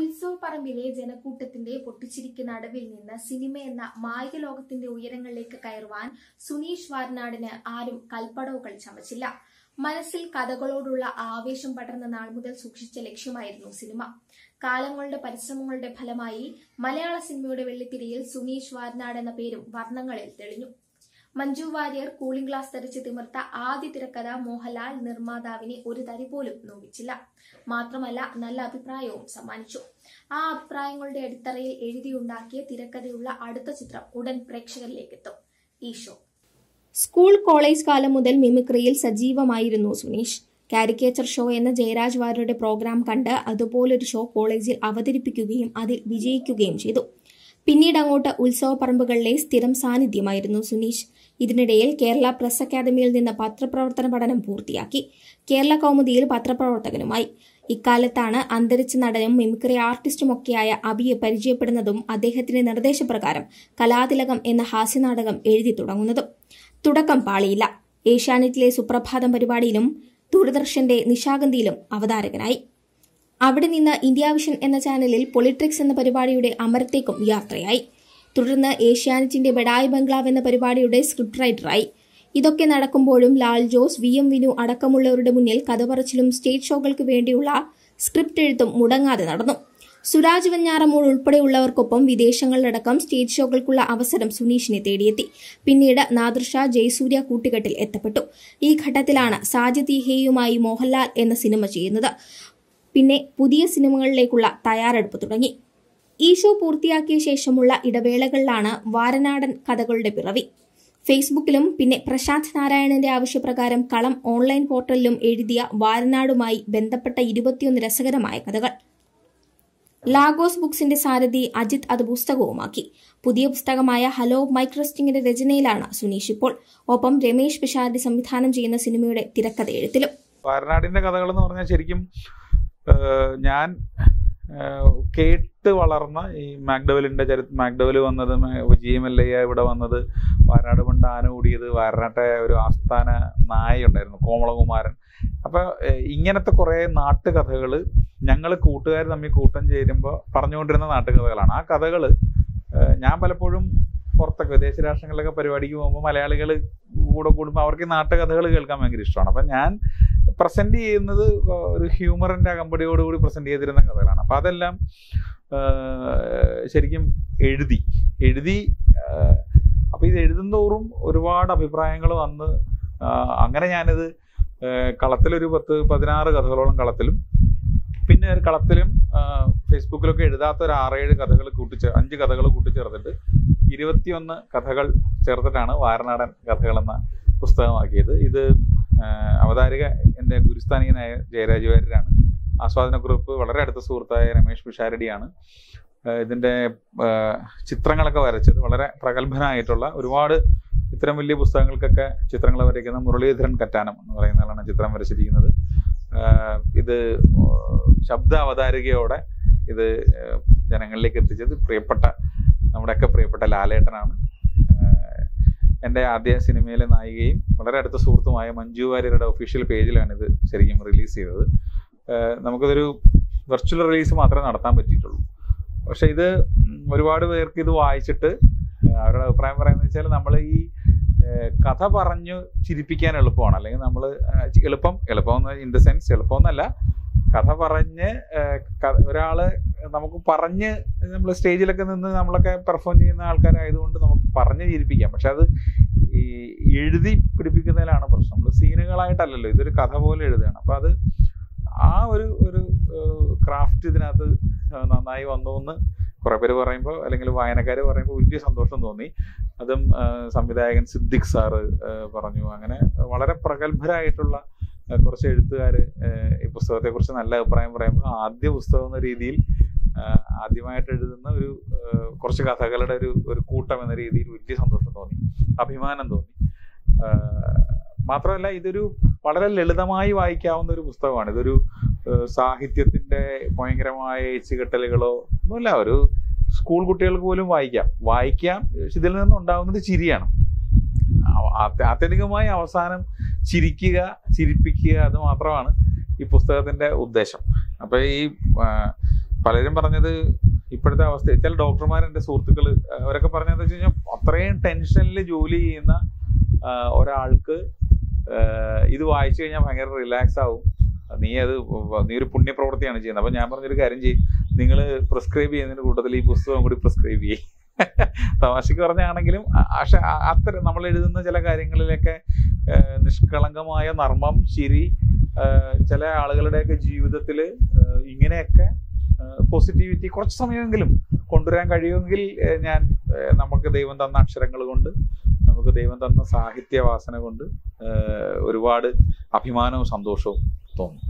ഉത്സവ പറമ്പിലെ ജനക്കൂട്ടത്തിന്റെ പൊട്ടിച്ചിരിക്കുന്ന അടവിൽ നിന്ന് സിനിമ എന്ന മായിക ലോകത്തിന്റെ ഉയരങ്ങളിലേക്ക് കയറുവാൻ സുനീഷ് വാരനാടിന് ആരും കൽപ്പടവുകൾ ചമച്ചില്ല. മനസ്സിൽ കഥകളോടുള്ള ആവേശം പടർന്ന നാൾ മുതൽ സൂക്ഷിച്ച ലക്ഷ്യമായിരുന്നു സിനിമ. കാലങ്ങളുടെ പരിശ്രമങ്ങളുടെ ഫലമായി മലയാള സിനിമയുടെ വെള്ളിത്തിരിയിൽ സുനീഷ് വാരനാട് എന്ന പേരും വർണങ്ങളിൽ തെളിഞ്ഞു. മഞ്ജു വാര്യർ കൂളിംഗ് ഗ്ലാസ് ധരിച്ച് തിമിർത്ത ആദ്യ തിരക്കഥ മോഹൻലാൽ നിർമ്മാതാവിനെ ഒരു തരി പോലും നോവിച്ചില്ല. മാത്രമല്ല നല്ല അഭിപ്രായവും സമ്മാനിച്ചു. ആ അഭിപ്രായങ്ങളുടെ അടിത്തറയിൽ എഴുതിയുണ്ടാക്കിയ തിരക്കഥയുള്ള അടുത്ത ചിത്രം ഉടൻ പ്രേക്ഷകരിലേക്ക് എത്തും ഈ ഷോ. സ്കൂൾ കോളേജ് കാലം മുതൽ മിമിക്രിയിൽ സജീവമായിരുന്നു സുനീഷ്. കാരിക്കേച്ചർ ഷോ എന്ന ജയരാജ് വാര്യരുടെ പ്രോഗ്രാം കണ്ട് അതുപോലൊരു ഷോ കോളേജിൽ അവതരിപ്പിക്കുകയും അതിൽ വിജയിക്കുകയും ചെയ്തു. പിന്നീട് അങ്ങോട്ട് ഉത്സവ പറമ്പുകളിലെ സ്ഥിരം സാന്നിധ്യമായിരുന്നു സുനീഷ്. ഇതിനിടയിൽ കേരള പ്രസ് അക്കാദമിയിൽ നിന്ന് പത്രപ്രവർത്തന പഠനം പൂർത്തിയാക്കി. കേരള കൗമുദിയിൽ പത്രപ്രവർത്തകനുമായി. ഇക്കാലത്താണ് അന്തരിച്ച നടനും മിമിക്രി ആർട്ടിസ്റ്റുമൊക്കെയായ അബിയെ പരിചയപ്പെടുന്നതും അദ്ദേഹത്തിന്റെ നിർദ്ദേശപ്രകാരം കലാതിലകം എന്ന ഹാസ്യനാടകം എഴുതി തുടങ്ങുന്നതും. തുടക്കം പാളിയില്ല. ഏഷ്യാനെറ്റിലെ സുപ്രഭാതം പരിപാടിയിലും ദൂരദർശന്റെ നിശാഗന്ധിയിലും അവതാരകനായി. അവിടെ നിന്ന് ഇന്ത്യ വിഷൻ എന്ന ചാനലിൽ പൊളിട്രിക്സ് എന്ന പരിപാടിയുടെ അമരത്തേക്കും യാത്രയായി. തുടർന്ന് ഏഷ്യാനെറ്റിന്റെ ബഡായ് ബംഗ്ലാവ് എന്ന പരിപാടിയുടെ സ്ക്രിപ്റ്റ് റൈറ്ററായി. ഇതൊക്കെ നടക്കുമ്പോഴും ലാൽ ജോസ് വി എം വിനു അടക്കമുള്ളവരുടെ മുന്നിൽ കഥ പറച്ചിലും സ്റ്റേജ് ഷോകൾക്ക് വേണ്ടിയുള്ള സ്ക്രിപ്റ്റ് എഴുത്തും മുടങ്ങാതെ നടന്നു. സുരാജ് വെഞ്ഞാറമൂൾ ഉൾപ്പെടെയുള്ളവർക്കൊപ്പം വിദേശങ്ങളിലടക്കം സ്റ്റേജ് ഷോകൾക്കുള്ള അവസരം സുനീഷിനെ തേടിയെത്തി. പിന്നീട് നാദൃഷ ജയസൂര്യ കൂട്ടുകെട്ടിൽ എത്തപ്പെട്ടു. ഈ ഘട്ടത്തിലാണ് സാജിദ് ഹേയുമായി മോഹൻലാൽ എന്ന സിനിമ ചെയ്യുന്നത്. പിന്നെ പുതിയ സിനിമകളിലേക്കുള്ള തയ്യാറെടുപ്പ് തുടങ്ങി. ഈ ഷോ പൂർത്തിയാക്കിയ ശേഷമുള്ള ഇടവേളകളിലാണ് വാരനാടൻ കഥകളുടെ പിറവി. ഫേസ്ബുക്കിലും പിന്നെ പ്രശാന്ത് നാരായണന്റെ ആവശ്യപ്രകാരം കളം ഓൺലൈൻ പോർട്ടലിലും എഴുതിയ വാരനാടുമായി ബന്ധപ്പെട്ട ഇരുപത്തിയൊന്ന് രസകരമായ കഥകൾ. ലാഗോസ് ബുക്സിന്റെ സാരഥി അജിത് അത് പുസ്തകവുമാക്കി. പുതിയ പുസ്തകമായ ഹലോ മൈക്രോസ്റ്റിങ്ങിന്റെ രചനയിലാണ് സുനീഷ് ഇപ്പോൾ. ഒപ്പം രമേശ് പിഷാരടി സംവിധാനം ചെയ്യുന്ന സിനിമയുടെ തിരക്കഥ എഴുത്തിലും വയനാടിന്റെ കഥകൾ എന്ന് പറഞ്ഞാൽ ശരിക്കും ഞാൻ കേട്ട് വളർന്ന ഈ മാക്ഡവലിന്റെ ചരി മാക്ഡവൽ വന്നത് ജി എം എൽ എ ഇവിടെ വന്നത് വയനാട് പണ്ട് ആന ഓടിയത് വയനാട്ടെ ഒരു ആസ്ഥാന നായ ഉണ്ടായിരുന്നു കോമളകുമാരൻ. അപ്പോൾ ഇങ്ങനത്തെ കുറെ നാട്ടുകഥകൾ ഞങ്ങൾ കൂട്ടുകാർ തമ്മിൽ കൂട്ടം ചേരുമ്പോൾ പറഞ്ഞുകൊണ്ടിരുന്ന നാട്ടുകഥകളാണ്. ആ കഥകൾ ഞാൻ പലപ്പോഴും പുറത്തൊക്കെ വിദേശ രാഷ്ട്രങ്ങളിലൊക്കെ പരിപാടിക്ക് പോകുമ്പോൾ മലയാളികൾ കൂടെ കൂടുമ്പോൾ അവർക്ക് നാട്ടുകഥകൾ കേൾക്കാൻ ഭയങ്കര ഇഷ്ടമാണ്. അപ്പം ഞാൻ പ്രസന്റ് ചെയ്യുന്നത് ഒരു ഹ്യൂമറിന്റെ അകമ്പടിയോടുകൂടി പ്രസന്റ് ചെയ്തിരുന്ന കഥകളാണ്. അപ്പം അതെല്ലാം ശരിക്കും എഴുതി എഴുതി അപ്പൊ ഇത് എഴുതുന്നോറും ഒരുപാട് അഭിപ്രായങ്ങൾ വന്ന് അങ്ങനെ ഞാനിത് കളത്തിലൊരു പത്ത് പതിനാറ് കഥകളോളം കളത്തിലും പിന്നെ ഒരു കളത്തിലും ഫേസ്ബുക്കിലൊക്കെ എഴുതാത്ത ഒരു ആറേഴ് കഥകൾ കൂട്ടിച്ചേർ അഞ്ച് കഥകൾ കൂട്ടിച്ചേർത്തിട്ട് ഇരുപത്തിയൊന്ന് കഥകൾ ചേർത്തിട്ടാണ് വാരനാടൻ കഥകൾ എന്ന പുസ്തകമാക്കിയത്. ഇത് അവതാരിക എന്റെ ഗുരുസ്ഥാനികനായ ജയരാജ് വാര്യരാണ്. ആസ്വാദന ഗ്രൂപ്പ് വളരെ അടുത്ത സുഹൃത്തായ രമേശ് പിഷാരടിയാണ്. ഇതിന്റെ ചിത്രങ്ങളൊക്കെ വരച്ചത് വളരെ പ്രഗത്ഭനായിട്ടുള്ള ഒരുപാട് ഇത്തരം വലിയ പുസ്തകങ്ങൾക്കൊക്കെ ചിത്രങ്ങൾ വരയ്ക്കുന്ന മുരളീധരൻ കറ്റാനം എന്ന് പറയുന്ന ആളാണ് ചിത്രം വരച്ചിരിക്കുന്നത്. ഇത് ശബ്ദ അവതാരികയോടെ ഇത് ജനങ്ങളിലേക്ക് എത്തിച്ചത് പ്രിയപ്പെട്ട നമ്മുടെയൊക്കെ പ്രിയപ്പെട്ട ലാലേട്ടനാണ്. എന്റെ ആദ്യ സിനിമയിലെ നായികയും വളരെ അടുത്ത സുഹൃത്തുമായ മഞ്ജു വാര്യരുടെ ഒഫീഷ്യൽ പേജിലാണ് ഇത് ശരിക്കും റിലീസ് ചെയ്തത്. നമുക്കിതൊരു വെർച്വൽ റിലീസ് മാത്രമേ നടത്താൻ പറ്റിയിട്ടുള്ളൂ. പക്ഷെ ഇത് ഒരുപാട് പേർക്ക് ഇത് വായിച്ചിട്ട് അവരുടെ അഭിപ്രായം പറയുന്നത് വെച്ചാൽ നമ്മൾ ഈ കഥ പറഞ്ഞു ചിരിപ്പിക്കാൻ എളുപ്പമാണ്. അല്ലെങ്കിൽ നമ്മൾ എളുപ്പം എളുപ്പം ഇൻ ദ സെൻസ് എളുപ്പമൊന്നല്ല. കഥ പറഞ്ഞ് ഒരാൾ നമുക്ക് പറഞ്ഞ് നമ്മൾ സ്റ്റേജിലൊക്കെ നിന്ന് നമ്മളൊക്കെ പെർഫോം ചെയ്യുന്ന ആൾക്കാരായതുകൊണ്ട് നമുക്ക് പറഞ്ഞ് ചിരിപ്പിക്കാം. പക്ഷെ അത് ഈ എഴുതി പിടിപ്പിക്കുന്നതിലാണ് പ്രശ്നം. നമ്മൾ സീനുകളായിട്ടല്ലല്ലോ ഇതൊരു കഥ പോലെ എഴുതുകയാണ്. അപ്പം അത് ആ ഒരു ഒരു ക്രാഫ്റ്റ് ഇതിനകത്ത് നന്നായി വന്നു എന്ന് കുറെ പേര് പറയുമ്പോൾ അല്ലെങ്കിൽ വായനക്കാർ പറയുമ്പോൾ വലിയ സന്തോഷം തോന്നി. അതും സംവിധായകൻ സിദ്ദിഖ് സാറ് പറഞ്ഞു. അങ്ങനെ വളരെ പ്രഗത്ഭരായിട്ടുള്ള കുറച്ച് എഴുത്തുകാർ ഈ പുസ്തകത്തെക്കുറിച്ച് നല്ല അഭിപ്രായം പറയുമ്പോൾ ആദ്യ പുസ്തകം എന്ന രീതിയിൽ ആദ്യമായിട്ട് എഴുതുന്ന ഒരു കുറച്ച് കഥകളുടെ ഒരു ഒരു കൂട്ടം എന്ന രീതിയിൽ വലിയ സന്തോഷം തോന്നി അഭിമാനം തോന്നി. മാത്രമല്ല ഇതൊരു വളരെ ലളിതമായി വായിക്കാവുന്ന ഒരു പുസ്തകമാണ്. ഇതൊരു സാഹിത്യത്തിന്റെ ഭയങ്കരമായ ഏച്ചുകെട്ടലുകളോ ഒന്നുമില്ല ഒരു സ്കൂൾ കുട്ടികൾക്ക് പോലും വായിക്കാം. വായിക്കാം ഇതിൽ നിന്ന് ഉണ്ടാവുന്നത് ചിരിയാണ്. ആത്യന്തികമായി അവസാനം ചിരിക്കുക ചിരിപ്പിക്കുക അത് മാത്രമാണ് ഈ പുസ്തകത്തിന്റെ ഉദ്ദേശം. അപ്പൊ ഈ പലരും പറഞ്ഞത് ഇപ്പോഴത്തെ അവസ്ഥ. ചില ഡോക്ടർമാർ സുഹൃത്തുക്കൾ അവരൊക്കെ പറഞ്ഞതെന്ന് വെച്ച് കഴിഞ്ഞാൽ അത്രയും ടെൻഷനിൽ ജോലി ചെയ്യുന്ന ഒരാൾക്ക് ഇത് വായിച്ചു കഴിഞ്ഞാൽ ഭയങ്കര റിലാക്സ് ആവും. നീ അത് നീ ഒരു പുണ്യപ്രവൃത്തിയാണ് ചെയ്യുന്നത്. അപ്പൊ ഞാൻ പറഞ്ഞൊരു കാര്യം ചെയ്യും. നിങ്ങൾ പ്രിസ്ക്രൈബ് ചെയ്യുന്നതിന് കൂട്ടത്തിൽ ഈ പുസ്തകം കൂടി പ്രിസ്ക്രൈബ് ചെയ്യും. തമാശക്ക് പറഞ്ഞാണെങ്കിലും പക്ഷെ അത്തരം നമ്മൾ എഴുതുന്ന ചില കാര്യങ്ങളിലൊക്കെ നിഷ്കളങ്കമായ നർമ്മം ചിരി ചില ആളുകളുടെയൊക്കെ ജീവിതത്തിൽ ഇങ്ങനെയൊക്കെ പോസിറ്റിവിറ്റി കുറച്ച് സമയമെങ്കിലും കൊണ്ടുവരാൻ കഴിയുമെങ്കിൽ ഞാൻ നമുക്ക് ദൈവം തന്ന അക്ഷരങ്ങൾ കൊണ്ട് നമുക്ക് ദൈവം തന്ന സാഹിത്യവാസന കൊണ്ട് ഒരുപാട് അഭിമാനവും സന്തോഷവും തോന്നും.